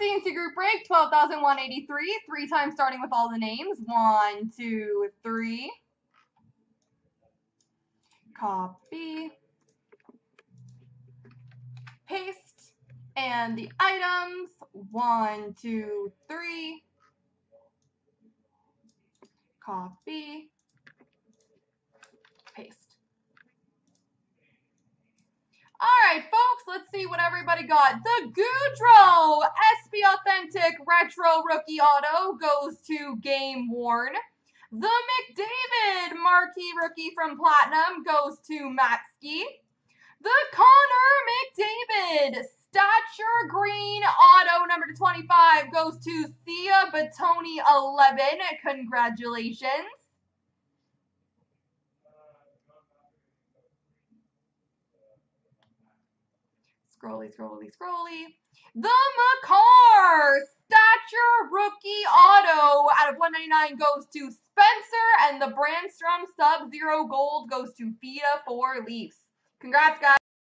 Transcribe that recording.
CNC group break, 12,183. Three times starting with all the names. One, two, three. Copy. Paste. And the items. One, two, three. Copy. Paste. All right, folks, let's see what everybody got. The Goodrow SP Authentic Retro Rookie Auto goes to Game Worn. The McDavid Marquee Rookie from Platinum goes to Matski. The Connor McDavid Stature Green Auto number 25 goes to Thea Batoni 11. Congratulations. Scrolly, scrolly, scrolly. The Makar Stature Rookie Auto out of 199 goes to Spencer, and the Brannstrom Sub Zero Gold goes to FIDA for Leafs. Congrats, guys.